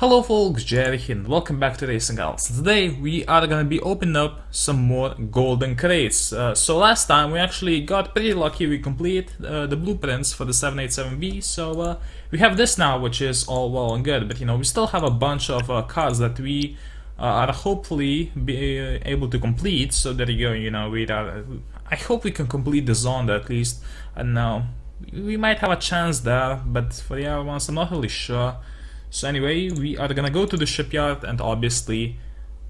Hello folks, Jerry and welcome back to Racing Gals. Today we are gonna be opening up some more golden crates. Uh, so last time we actually got pretty lucky, we complete uh, the blueprints for the 787B, so uh, we have this now which is all well and good, but you know we still have a bunch of uh, cars that we uh, are hopefully be able to complete, so there you go, you know, we are, I hope we can complete the Zonda at least, and now we might have a chance there, but for the other ones I'm not really sure. So anyway, we are gonna go to the shipyard and obviously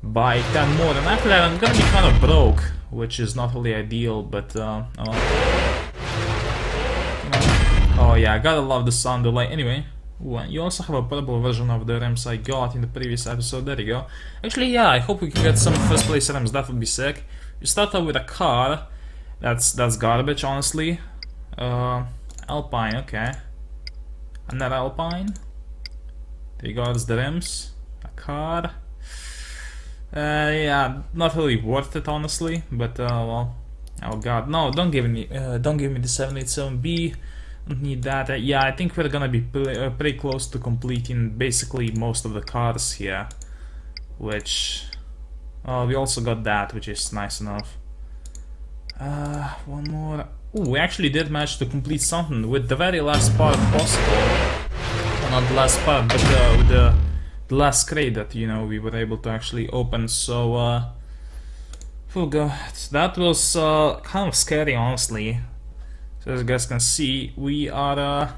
buy 10 more. And after that, I'm gonna be kind of broke, which is not really ideal, but uh, oh. oh yeah, I gotta love the sound delay. Anyway, ooh, you also have a portable version of the rims I got in the previous episode. There you go. Actually, yeah, I hope we can get some first place rims. That would be sick. You start out with a car. That's that's garbage, honestly. Uh, Alpine, okay. Another Alpine. Regards the rims, a car. Uh, yeah, not really worth it honestly, but uh, well, oh god, no, don't give me, uh, don't give me the 787B. Don't need that. Uh, yeah, I think we're gonna be uh, pretty close to completing basically most of the cars here, which, oh, we also got that, which is nice enough. Uh, one more. Ooh, we actually did manage to complete something with the very last part possible not the last part, but uh, with the, the last crate that you know we were able to actually open. So, uh, oh god, that was uh, kind of scary, honestly. So as you guys can see, we are. Uh,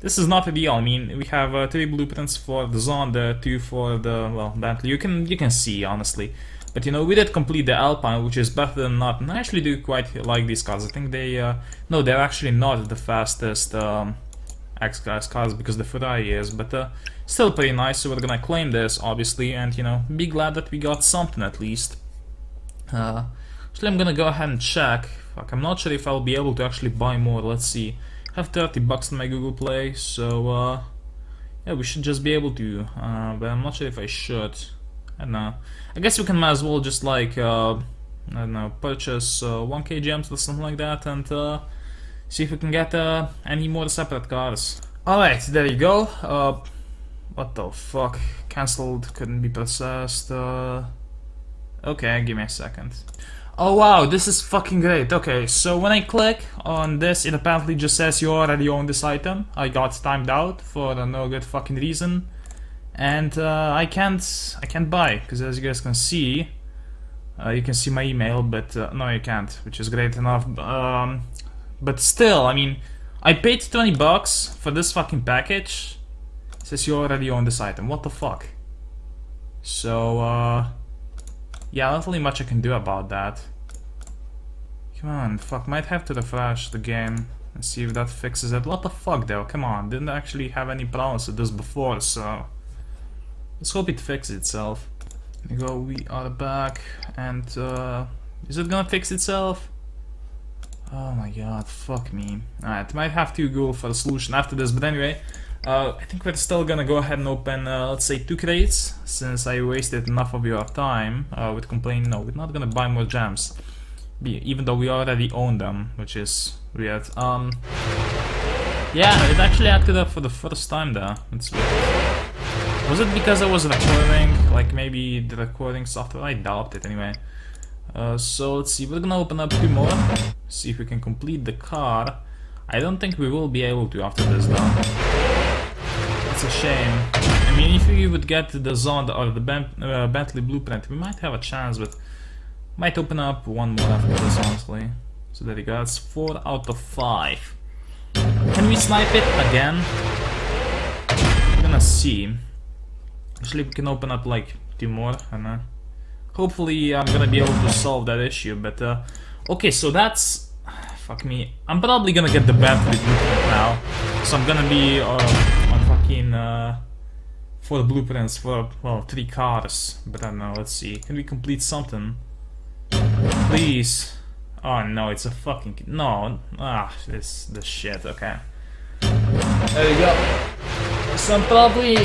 this is not ideal. I mean, we have uh, three blueprints for the Zonda, two for the well Bentley. You can you can see honestly. But you know, we did complete the Alpine, which is better than not, and I actually do quite like these cars. I think they, uh, no, they're actually not the fastest um, X-Class cars because the Ferrari is, but uh, still pretty nice, so we're gonna claim this, obviously, and, you know, be glad that we got something at least. Uh, actually, I'm gonna go ahead and check. Fuck, I'm not sure if I'll be able to actually buy more, let's see. I have 30 bucks in my Google Play, so, uh, yeah, we should just be able to, uh, but I'm not sure if I should. I don't know. I guess we can might as well just, like, uh, I don't know, purchase uh, 1k gems or something like that, and, uh, see if we can get uh, any more separate cars. Alright, there you go. Uh, what the fuck? Cancelled, couldn't be processed. Uh, okay, give me a second. Oh wow, this is fucking great. Okay, so when I click on this, it apparently just says you already own this item. I got timed out for no good fucking reason. And uh, I can't I can't buy, because as you guys can see, uh, you can see my email, but uh, no you can't, which is great enough. Um, but still, I mean, I paid 20 bucks for this fucking package. It says you already own this item. What the fuck? So, uh... Yeah, not really much I can do about that. Come on, fuck, might have to refresh the game and see if that fixes it. What the fuck, though? Come on, didn't actually have any problems with this before, so... Let's hope it fixes itself. There you go, we are back, and, uh... Is it gonna fix itself? Oh my god, fuck me. Alright, might have to go for a solution after this, but anyway, uh, I think we're still gonna go ahead and open, uh, let's say, two crates, since I wasted enough of your time uh, with complaining. No, we're not gonna buy more gems, even though we already own them, which is weird. Um, yeah, it actually acted up for the first time there. It's weird. Was it because I was recording? Like maybe the recording software? I doubt it anyway. Uh, so let's see, we're gonna open up two more, see if we can complete the car. I don't think we will be able to after this though. It's a shame. I mean, if we would get the Zonda or the ben uh, Bentley Blueprint, we might have a chance, but might open up one more after this, honestly. So there you go, that's 4 out of 5. Can we snipe it again? We're gonna see. Actually, we can open up like two more, I know. Hopefully I'm gonna be able to solve that issue, but uh, okay, so that's fuck me. I'm probably gonna get the blueprint now, so I'm gonna be uh, on fucking uh, four blueprints for well three cars. But I don't know. Let's see. Can we complete something? Please. Oh no, it's a fucking no. Ah, this this shit. Okay. There you go. So I'm probably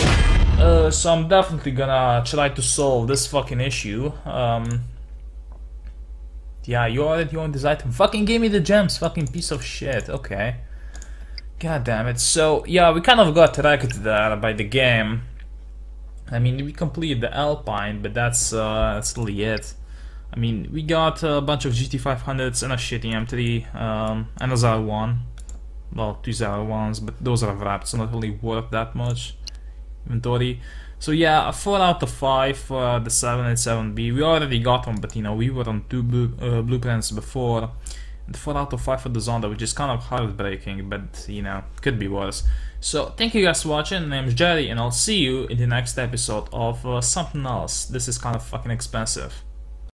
uh, so I'm definitely gonna try to solve this fucking issue. Um, yeah, you already own this item. Fucking give me the gems, fucking piece of shit. Okay. God damn it. So, yeah, we kind of got wrecked there by the game. I mean, we completed the Alpine, but that's uh, that's really it. I mean, we got a bunch of GT500s and a shitty M3 um, and a ZL1. Well, two ZL1s, but those are wrapped, so not really worth that much inventory. So yeah, 4 out of 5 for the 787B. We already got one, but you know, we were on two blue, uh, blueprints before. And 4 out of 5 for the Zonda, which is kind of heartbreaking, but you know, could be worse. So thank you guys for watching, my name is Jerry, and I'll see you in the next episode of uh, something else. This is kind of fucking expensive.